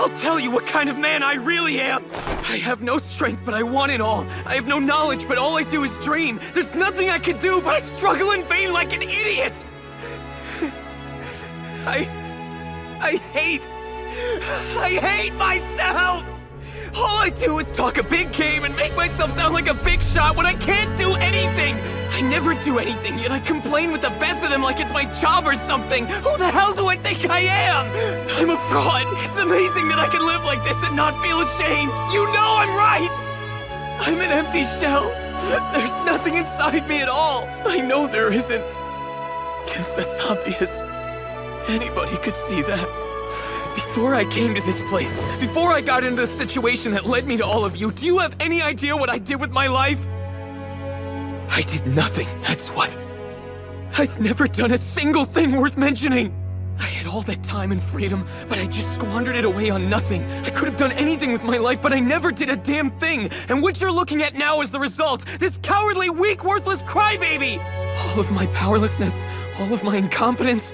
I'll tell you what kind of man I really am. I have no strength, but I want it all. I have no knowledge, but all I do is dream. There's nothing I can do, but I struggle in vain like an idiot. I... I hate... I hate myself! All I do is talk a big game and make myself sound like a big shot when I can't do anything! I never do anything, yet I complain with the best of them like it's my job or something! Who the hell do I think I am? I'm a fraud! It's amazing that I can live like this and not feel ashamed! You know I'm right! I'm an empty shell! There's nothing inside me at all! I know there isn't. Guess that's obvious. Anybody could see that. Before I came to this place, before I got into the situation that led me to all of you, do you have any idea what I did with my life? I did nothing, that's what. I've never done a single thing worth mentioning. I had all that time and freedom, but I just squandered it away on nothing. I could have done anything with my life, but I never did a damn thing. And what you're looking at now is the result. This cowardly, weak, worthless crybaby! All of my powerlessness, all of my incompetence,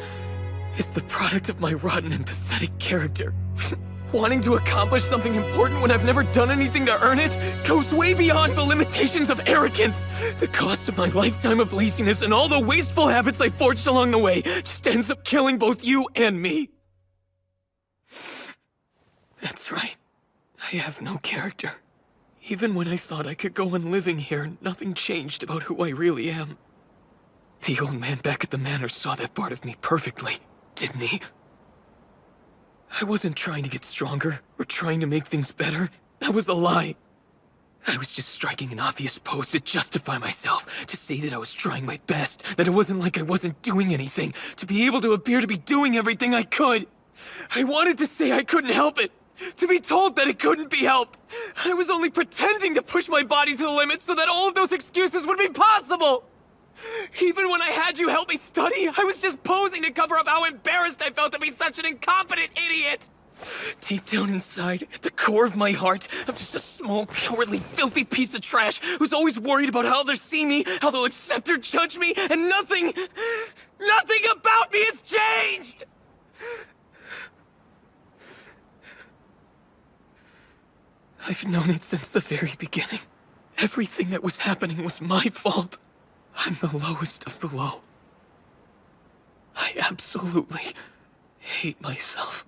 is the product of my rotten and pathetic character. Wanting to accomplish something important when I've never done anything to earn it goes way beyond the limitations of arrogance. The cost of my lifetime of laziness and all the wasteful habits I forged along the way just ends up killing both you and me. That's right. I have no character. Even when I thought I could go on living here, nothing changed about who I really am. The old man back at the manor saw that part of me perfectly didn't he? I wasn't trying to get stronger, or trying to make things better. That was a lie. I was just striking an obvious pose to justify myself, to say that I was trying my best, that it wasn't like I wasn't doing anything, to be able to appear to be doing everything I could. I wanted to say I couldn't help it, to be told that it couldn't be helped. I was only pretending to push my body to the limit so that all of those excuses would be possible. Even when I had you help me study, I was just posing to cover up how embarrassed I felt to be such an incompetent idiot! Deep down inside, at the core of my heart, I'm just a small, cowardly, filthy piece of trash who's always worried about how they'll see me, how they'll accept or judge me, and nothing, nothing about me has changed! I've known it since the very beginning. Everything that was happening was my fault. I'm the lowest of the low. I absolutely hate myself.